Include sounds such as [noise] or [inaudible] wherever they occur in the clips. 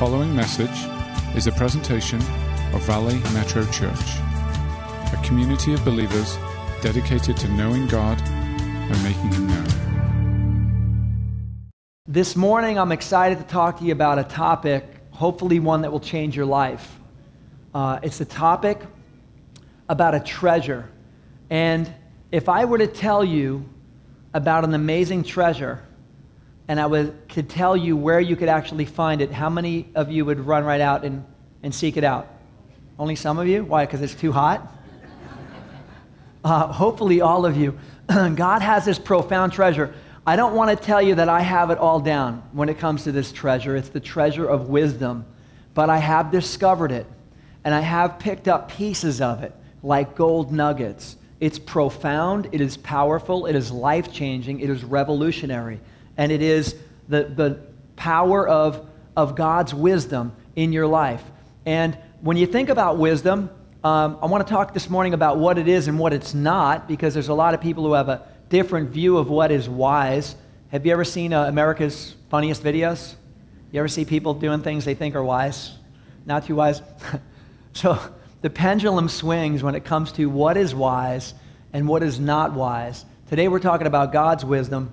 following message is a presentation of Valley Metro Church, a community of believers dedicated to knowing God and making Him known. This morning, I'm excited to talk to you about a topic, hopefully, one that will change your life. Uh, it's a topic about a treasure. And if I were to tell you about an amazing treasure, and I would, could tell you where you could actually find it, how many of you would run right out and, and seek it out? Only some of you? Why? Because it's too hot? [laughs] Uh, hopefully, all of you. [clears throat] God has this profound treasure. I don't want to tell you that I have it all down when it comes to this treasure. It's the treasure of wisdom. But I have discovered it, and I have picked up pieces of it like gold nuggets. It's profound, it is powerful, it is life changing, it is revolutionary and it is the, the power of, of God's wisdom in your life. And when you think about wisdom, um, I want to talk this morning about what it is and what it's not, because there's a lot of people who have a different view of what is wise. Have you ever seen uh, America's Funniest Videos? You ever see people doing things they think are wise? Not too wise? [laughs] so the pendulum swings when it comes to what is wise and what is not wise. Today we're talking about God's wisdom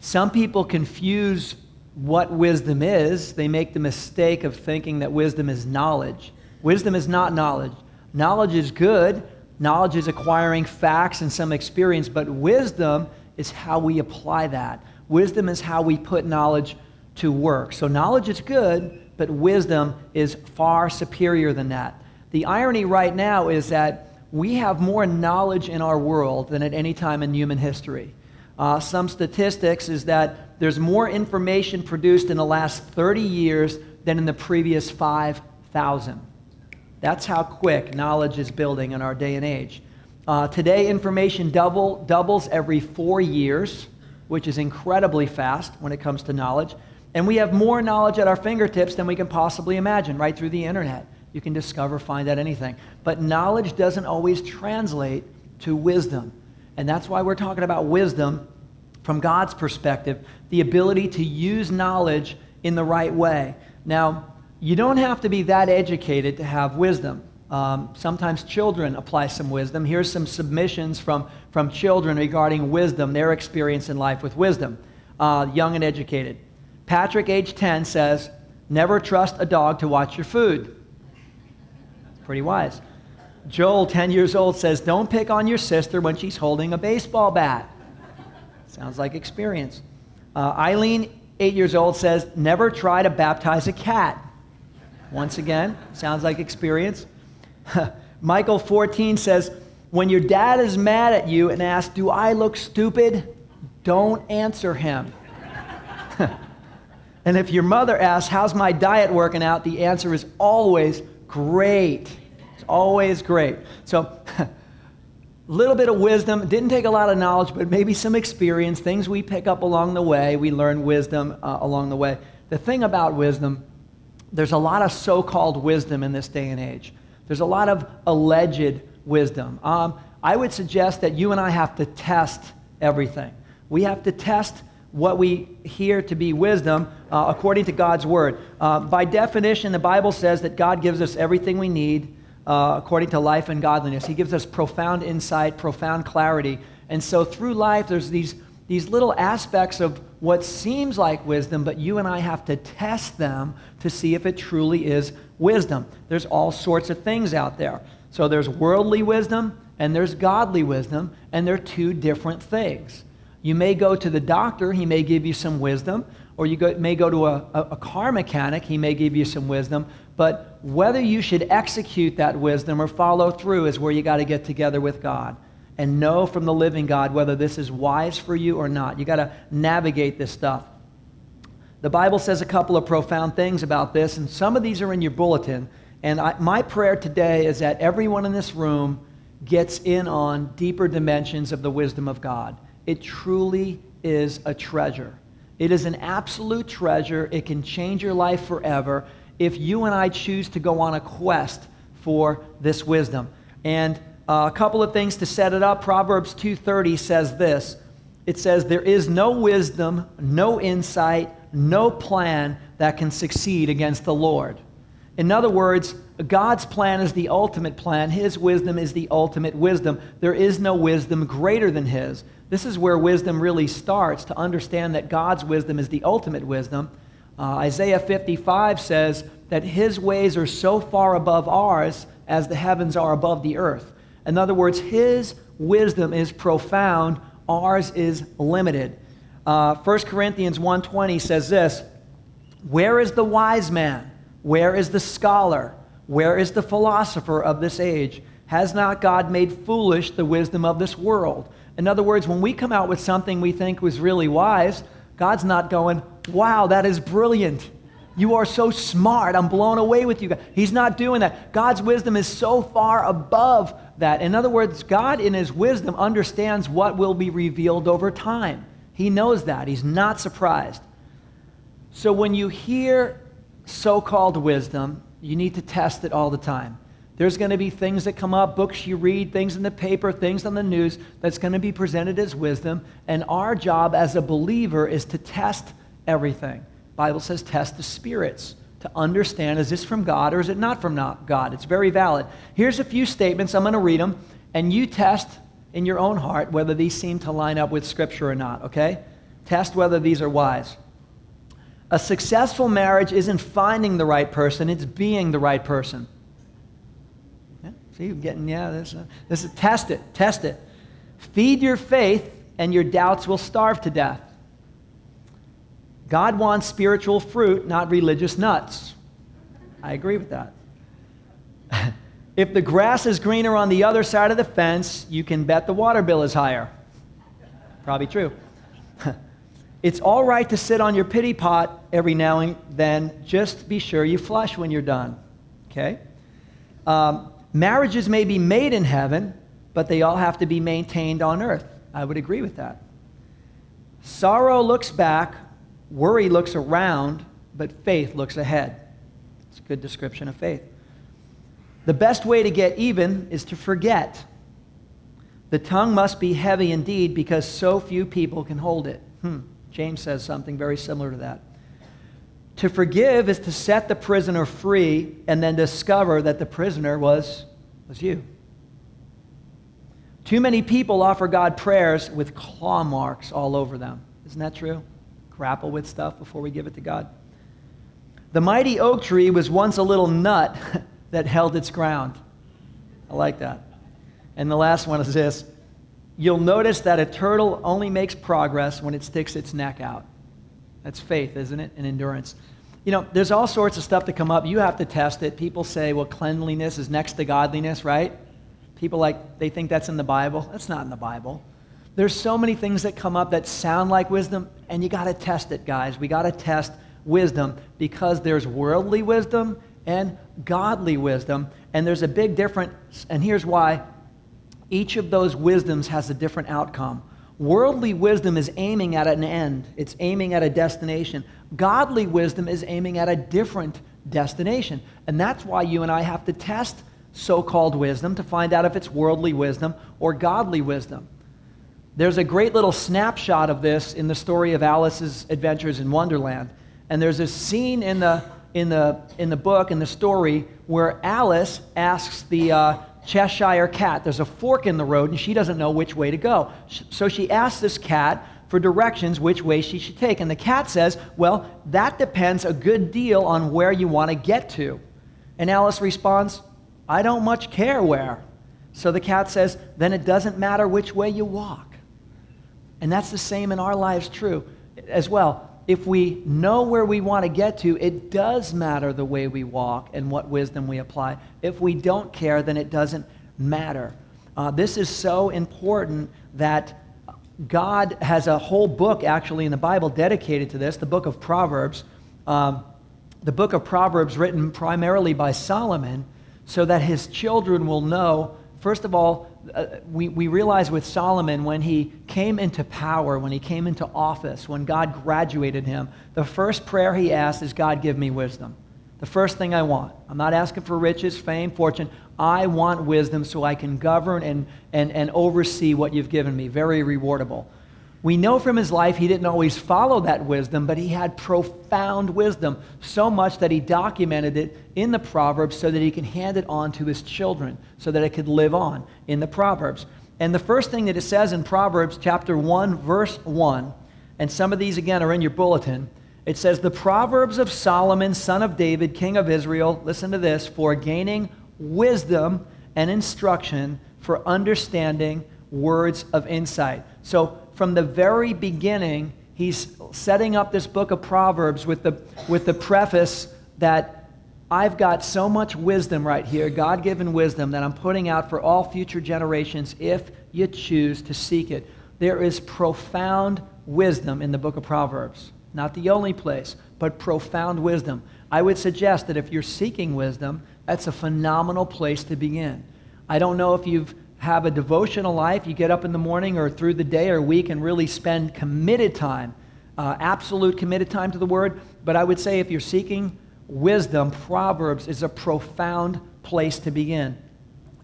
some people confuse what wisdom is. They make the mistake of thinking that wisdom is knowledge. Wisdom is not knowledge. Knowledge is good. Knowledge is acquiring facts and some experience, but wisdom is how we apply that. Wisdom is how we put knowledge to work. So, knowledge is good, but wisdom is far superior than that. The irony right now is that we have more knowledge in our world than at any time in human history. Uh, some statistics is that there's more information produced in the last 30 years than in the previous 5,000. That's how quick knowledge is building in our day and age. Uh, today, information double, doubles every four years, which is incredibly fast when it comes to knowledge. And we have more knowledge at our fingertips than we can possibly imagine right through the internet. You can discover, find out anything. But knowledge doesn't always translate to wisdom. And that's why we're talking about wisdom from God's perspective, the ability to use knowledge in the right way. Now, you don't have to be that educated to have wisdom. Um, sometimes children apply some wisdom. Here's some submissions from, from children regarding wisdom, their experience in life with wisdom, uh, young and educated. Patrick, age 10, says, Never trust a dog to watch your food. Pretty wise. Joel, 10 years old, says, Don't pick on your sister when she's holding a baseball bat. Sounds like experience. Uh, Eileen, eight years old, says, Never try to baptize a cat. Once again, sounds like experience. [laughs] Michael, 14, says, When your dad is mad at you and asks, Do I look stupid? Don't answer him. [laughs] and if your mother asks, How's my diet working out? the answer is always great always great. So, a [laughs] little bit of wisdom. Didn't take a lot of knowledge, but maybe some experience, things we pick up along the way. We learn wisdom uh, along the way. The thing about wisdom, there's a lot of so called wisdom in this day and age. There's a lot of alleged wisdom. Um, I would suggest that you and I have to test everything. We have to test what we hear to be wisdom uh, according to God's word. Uh, by definition, the Bible says that God gives us everything we need uh, according to life and godliness. He gives us profound insight, profound clarity. And so through life, there's these, these little aspects of what seems like wisdom, but you and I have to test them to see if it truly is wisdom. There's all sorts of things out there. So there's worldly wisdom and there's godly wisdom, and they're two different things. You may go to the doctor, he may give you some wisdom, or you go, may go to a, a, a car mechanic, he may give you some wisdom, but whether you should execute that wisdom or follow through is where you got to get together with God and know from the living God whether this is wise for you or not. You got to navigate this stuff. The Bible says a couple of profound things about this, and some of these are in your bulletin. And I, my prayer today is that everyone in this room gets in on deeper dimensions of the wisdom of God. It truly is a treasure. It is an absolute treasure. It can change your life forever if you and I choose to go on a quest for this wisdom. And uh, a couple of things to set it up. Proverbs 2:30 says this. It says there is no wisdom, no insight, no plan that can succeed against the Lord. In other words, God's plan is the ultimate plan. His wisdom is the ultimate wisdom. There is no wisdom greater than His. This is where wisdom really starts to understand that God's wisdom is the ultimate wisdom. Uh, Isaiah 55 says that His ways are so far above ours as the heavens are above the earth. In other words, His wisdom is profound, ours is limited. Uh, 1 Corinthians 1.20 says this, Where is the wise man? Where is the scholar? Where is the philosopher of this age? Has not God made foolish the wisdom of this world? In other words, when we come out with something we think was really wise, God's not going, wow, that is brilliant. You are so smart. I'm blown away with you. He's not doing that. God's wisdom is so far above that. In other words, God, in His wisdom, understands what will be revealed over time. He knows that. He's not surprised. So when you hear so called wisdom, you need to test it all the time. There's going to be things that come up, books you read, things in the paper, things on the news that's going to be presented as wisdom. And our job as a believer is to test everything. Bible says test the spirits to understand is this from God or is it not from God? It's very valid. Here's a few statements. I'm going to read them, and you test in your own heart whether these seem to line up with Scripture or not, okay? Test whether these are wise. A successful marriage isn't finding the right person, it's being the right person. See, you're getting, yeah, this, uh, this is, test it, test it. Feed your faith, and your doubts will starve to death. God wants spiritual fruit, not religious nuts. I agree with that. [laughs] if the grass is greener on the other side of the fence, you can bet the water bill is higher. Probably true. [laughs] It's all right to sit on your pity pot every now and then. Just be sure you flush when you're done. Okay? Um, marriages may be made in heaven, but they all have to be maintained on earth. I would agree with that. Sorrow looks back, worry looks around, but faith looks ahead. It's a good description of faith. The best way to get even is to forget. The tongue must be heavy indeed because so few people can hold it. Hmm. James says something very similar to that. To forgive is to set the prisoner free and then discover that the prisoner was, was you. Too many people offer God prayers with claw marks all over them. Isn't that true? Grapple with stuff before we give it to God. The mighty oak tree was once a little nut [laughs] that held its ground. I like that. And the last one is this you'll notice that a turtle only makes progress when it sticks its neck out. That's faith, isn't it? And endurance. You know, there's all sorts of stuff to come up. You have to test it. People say, well, cleanliness is next to godliness, right? People like, they think that's in the Bible. That's not in the Bible. There's so many things that come up that sound like wisdom, and you got to test it, guys. We got to test wisdom because there's worldly wisdom and godly wisdom, and there's a big difference. And here's why each of those wisdoms has a different outcome. Worldly wisdom is aiming at an end, it's aiming at a destination. Godly wisdom is aiming at a different destination. And that's why you and I have to test so called wisdom to find out if it's worldly wisdom or godly wisdom. There's a great little snapshot of this in the story of Alice's Adventures in Wonderland. And there's a scene in the, in the, in the book, in the story, where Alice asks the, uh, Cheshire cat. There's a fork in the road, and she doesn't know which way to go. So she asks this cat for directions which way she should take. And the cat says, Well, that depends a good deal on where you want to get to. And Alice responds, I don't much care where. So the cat says, Then it doesn't matter which way you walk. And that's the same in our lives, true as well. If we know where we want to get to, it does matter the way we walk and what wisdom we apply. If we don't care, then it doesn't matter. Uh, this is so important that God has a whole book actually in the Bible dedicated to this, the book of Proverbs. Um, the book of Proverbs written primarily by Solomon so that his children will know, first of all, uh, we, we realize with Solomon, when he came into power, when he came into office, when God graduated him, the first prayer he asked is, God, give me wisdom. The first thing I want. I'm not asking for riches, fame, fortune. I want wisdom so I can govern and, and, and oversee what you've given me. Very rewardable. We know from his life he didn't always follow that wisdom, but he had profound wisdom, so much that he documented it in the Proverbs so that he can hand it on to his children, so that it could live on in the Proverbs. And the first thing that it says in Proverbs chapter 1, verse 1, and some of these again are in your bulletin, it says, The Proverbs of Solomon, son of David, king of Israel, listen to this, for gaining wisdom and instruction, for understanding words of insight. So, from the very beginning, he's setting up this book of Proverbs with the, with the preface that I've got so much wisdom right here, God given wisdom, that I'm putting out for all future generations if you choose to seek it. There is profound wisdom in the book of Proverbs. Not the only place, but profound wisdom. I would suggest that if you're seeking wisdom, that's a phenomenal place to begin. I don't know if you've have a devotional life, you get up in the morning or through the day or week and really spend committed time, uh, absolute committed time to the Word. But I would say if you're seeking wisdom, Proverbs is a profound place to begin.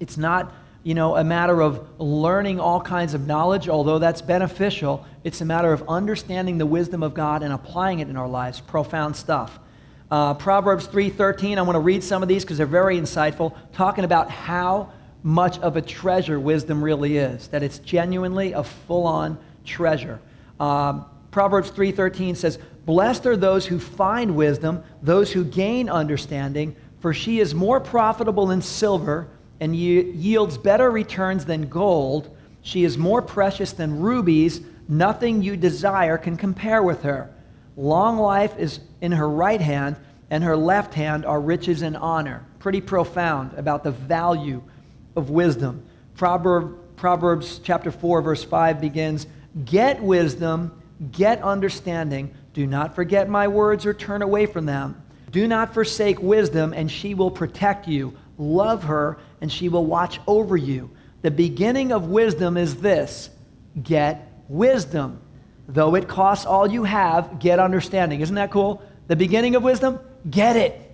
It's not, you know, a matter of learning all kinds of knowledge, although that's beneficial. It's a matter of understanding the wisdom of God and applying it in our lives. Profound stuff. Uh, Proverbs 3:13. I want to read some of these because they're very insightful, talking about how much of a treasure wisdom really is, that it's genuinely a full-on treasure. Um, Proverbs 3:13 says, "Blessed are those who find wisdom, those who gain understanding, for she is more profitable than silver and yields better returns than gold. She is more precious than rubies. Nothing you desire can compare with her. Long life is in her right hand, and her left hand are riches and honor." Pretty profound about the value of wisdom. Proverb, Proverbs chapter 4, verse 5 begins Get wisdom, get understanding. Do not forget my words or turn away from them. Do not forsake wisdom, and she will protect you. Love her, and she will watch over you. The beginning of wisdom is this get wisdom. Though it costs all you have, get understanding. Isn't that cool? The beginning of wisdom, get it.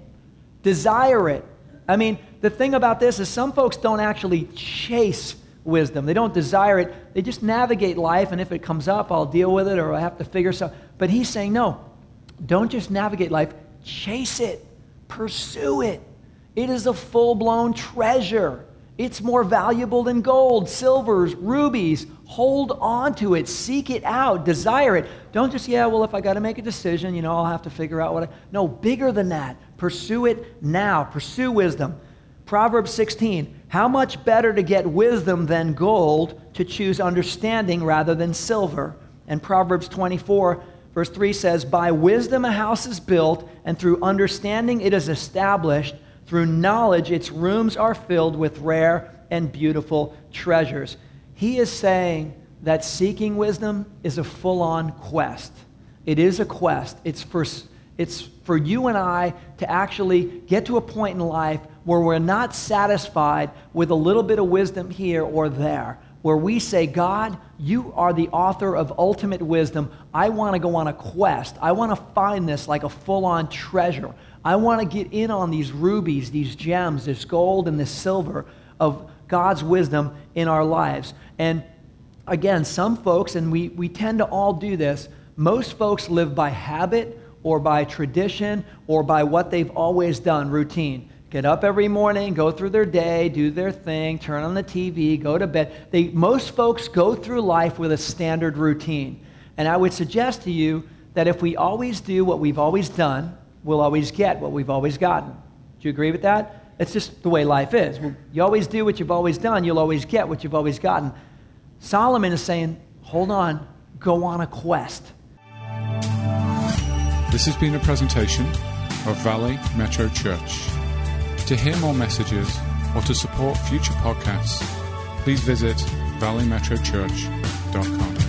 Desire it. I mean, the thing about this is some folks don't actually chase wisdom. They don't desire it. They just navigate life, and if it comes up, I'll deal with it or I have to figure something. But he's saying, no, don't just navigate life, chase it, pursue it. It is a full blown treasure. It's more valuable than gold, silvers, rubies. Hold on to it. Seek it out. Desire it. Don't just, yeah, well, if I got to make a decision, you know, I'll have to figure out what I. No, bigger than that. Pursue it now. Pursue wisdom. Proverbs 16 How much better to get wisdom than gold, to choose understanding rather than silver. And Proverbs 24, verse 3 says, By wisdom a house is built, and through understanding it is established. Through knowledge its rooms are filled with rare and beautiful treasures. He is saying that seeking wisdom is a full on quest. It is a quest. It's for, it's for you and I to actually get to a point in life where we're not satisfied with a little bit of wisdom here or there, where we say, God, you are the author of ultimate wisdom. I want to go on a quest. I want to find this like a full on treasure. I want to get in on these rubies, these gems, this gold and this silver of God's wisdom in our lives. And again, some folks, and we, we tend to all do this, most folks live by habit or by tradition or by what they've always done, routine get up every morning, go through their day, do their thing, turn on the TV, go to bed. They, most folks go through life with a standard routine. And I would suggest to you that if we always do what we've always done, we'll always get what we've always gotten. Do you agree with that? It's just the way life is. You always do what you've always done, you'll always get what you've always gotten. Solomon is saying, hold on, go on a quest. This has been a presentation of Valley Metro Church. To hear more messages or to support future podcasts, please visit valleymetrochurch.com.